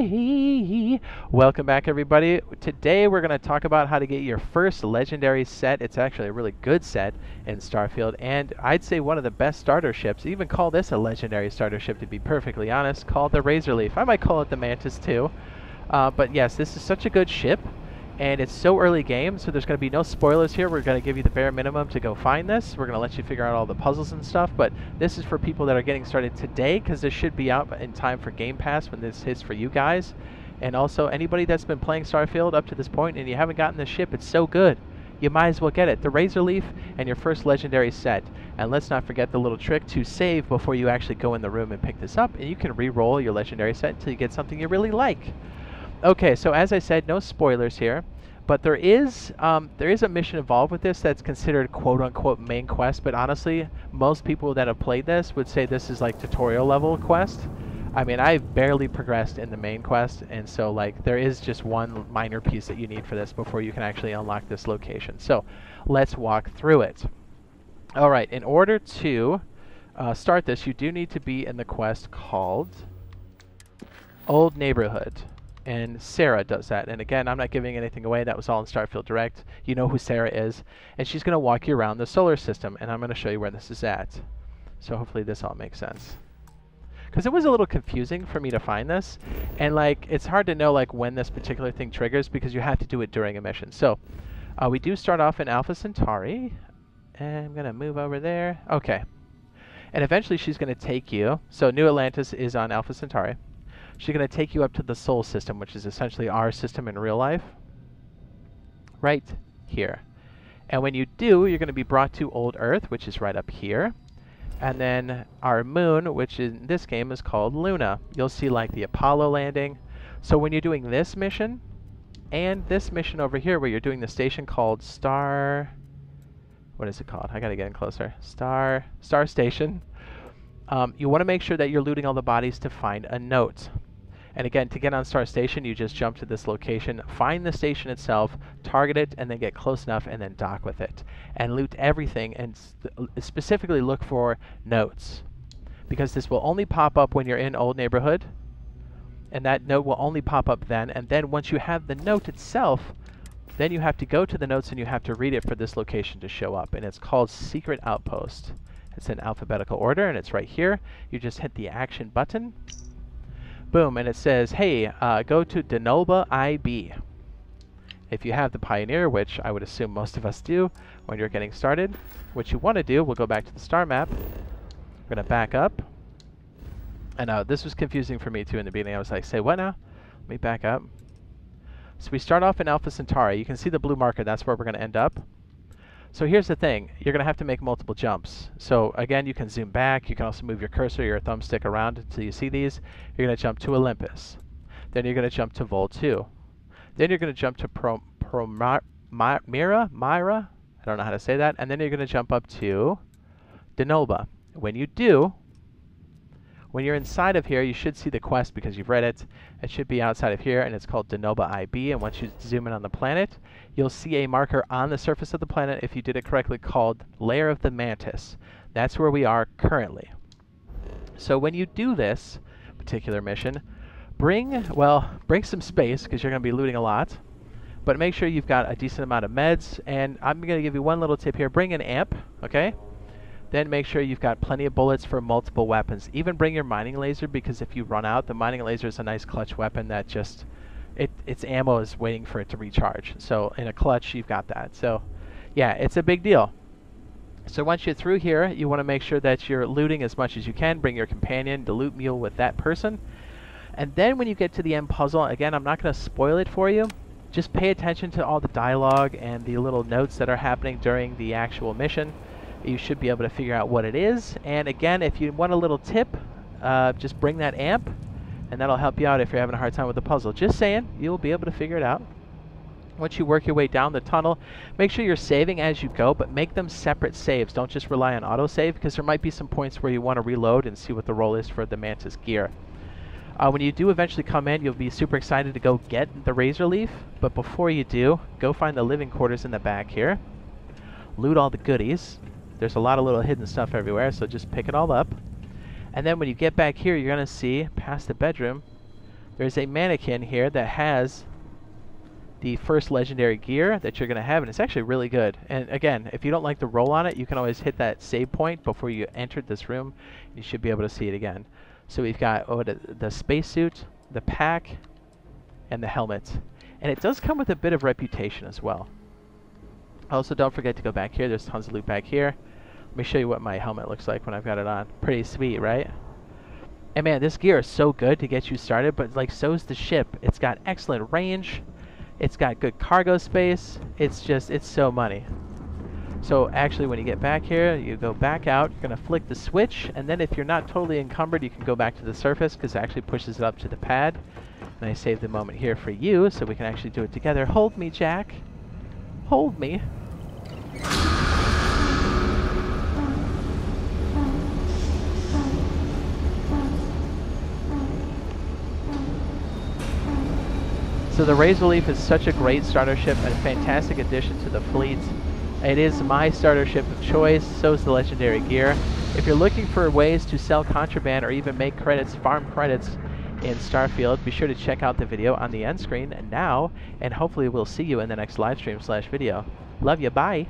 Hey, welcome back everybody. Today we're going to talk about how to get your first legendary set. It's actually a really good set in Starfield and I'd say one of the best starter ships. Even call this a legendary starter ship to be perfectly honest, called the Razorleaf. I might call it the Mantis too. Uh, but yes, this is such a good ship and it's so early game, so there's going to be no spoilers here. We're going to give you the bare minimum to go find this. We're going to let you figure out all the puzzles and stuff, but this is for people that are getting started today because this should be out in time for Game Pass when this hits for you guys. And also, anybody that's been playing Starfield up to this point and you haven't gotten the ship, it's so good. You might as well get it. The Razorleaf and your first legendary set. And let's not forget the little trick to save before you actually go in the room and pick this up. And you can re-roll your legendary set until you get something you really like. Okay, so as I said, no spoilers here, but there is um, there is a mission involved with this that's considered quote unquote main quest. But honestly, most people that have played this would say this is like tutorial level quest. I mean, I've barely progressed in the main quest, and so like there is just one minor piece that you need for this before you can actually unlock this location. So let's walk through it. All right, in order to uh, start this, you do need to be in the quest called Old Neighborhood and Sarah does that. And again, I'm not giving anything away. That was all in Starfield Direct. You know who Sarah is, and she's going to walk you around the solar system, and I'm going to show you where this is at. So hopefully this all makes sense. Because it was a little confusing for me to find this, and like it's hard to know like when this particular thing triggers because you have to do it during a mission. So uh, we do start off in Alpha Centauri, and I'm going to move over there. Okay. And eventually she's going to take you. So New Atlantis is on Alpha Centauri she's going to take you up to the Sol system, which is essentially our system in real life. Right here. And when you do, you're going to be brought to Old Earth, which is right up here. And then our moon, which in this game is called Luna. You'll see like the Apollo landing. So when you're doing this mission, and this mission over here where you're doing the station called Star... What is it called? I gotta get in closer. Star... Star Station. Um, you want to make sure that you're looting all the bodies to find a note. And again, to get on Star Station, you just jump to this location, find the station itself, target it, and then get close enough and then dock with it. And loot everything and uh, specifically look for notes. Because this will only pop up when you're in Old Neighborhood. And that note will only pop up then. And then once you have the note itself, then you have to go to the notes and you have to read it for this location to show up. And it's called Secret Outpost. It's in alphabetical order and it's right here. You just hit the action button boom, and it says, hey, uh, go to Denoba IB. If you have the Pioneer, which I would assume most of us do when you're getting started, what you want to do, we'll go back to the star map. We're going to back up. And uh, this was confusing for me too in the beginning. I was like, say what now? Let me back up. So we start off in Alpha Centauri. You can see the blue marker. That's where we're going to end up. So here's the thing, you're going to have to make multiple jumps. So again, you can zoom back, you can also move your cursor, or your thumbstick around until you see these. You're going to jump to Olympus. Then you're going to jump to Vol 2. Then you're going to jump to Pro, Pro Mira, Myra, I don't know how to say that. And then you're going to jump up to Denoba. When you do, when you're inside of here, you should see the quest because you've read it. It should be outside of here, and it's called Denoba IB. And once you zoom in on the planet, you'll see a marker on the surface of the planet, if you did it correctly, called Lair of the Mantis. That's where we are currently. So when you do this particular mission, bring, well, bring some space, because you're going to be looting a lot. But make sure you've got a decent amount of meds. And I'm going to give you one little tip here. Bring an amp, okay? Then make sure you've got plenty of bullets for multiple weapons. Even bring your mining laser because if you run out, the mining laser is a nice clutch weapon that just it its ammo is waiting for it to recharge. So in a clutch, you've got that. So yeah, it's a big deal. So once you're through here, you want to make sure that you're looting as much as you can. Bring your companion, to loot mule with that person. And then when you get to the end puzzle, again, I'm not going to spoil it for you. Just pay attention to all the dialogue and the little notes that are happening during the actual mission you should be able to figure out what it is. And again, if you want a little tip, uh, just bring that amp, and that'll help you out if you're having a hard time with the puzzle. Just saying, you'll be able to figure it out. Once you work your way down the tunnel, make sure you're saving as you go, but make them separate saves. Don't just rely on autosave, because there might be some points where you want to reload and see what the role is for the Mantis gear. Uh, when you do eventually come in, you'll be super excited to go get the Razorleaf, but before you do, go find the living quarters in the back here. Loot all the goodies. There's a lot of little hidden stuff everywhere, so just pick it all up. And then when you get back here, you're going to see, past the bedroom, there's a mannequin here that has the first legendary gear that you're going to have, and it's actually really good. And again, if you don't like the roll on it, you can always hit that save point before you entered this room. You should be able to see it again. So we've got oh, the, the spacesuit, the pack, and the helmet. And it does come with a bit of reputation as well. Also, don't forget to go back here. There's tons of loot back here. Let me show you what my helmet looks like when I've got it on. Pretty sweet, right? And man, this gear is so good to get you started, but like so is the ship. It's got excellent range. It's got good cargo space. It's just, it's so money. So actually when you get back here, you go back out, you're going to flick the switch, and then if you're not totally encumbered, you can go back to the surface because it actually pushes it up to the pad. And I saved the moment here for you so we can actually do it together. Hold me, Jack. Hold me. So the Razorleaf is such a great starter ship and a fantastic addition to the fleet. It is my starter ship of choice, so is the Legendary Gear. If you're looking for ways to sell contraband or even make credits, farm credits in Starfield, be sure to check out the video on the end screen and now, and hopefully we'll see you in the next live stream slash video. Love you, bye!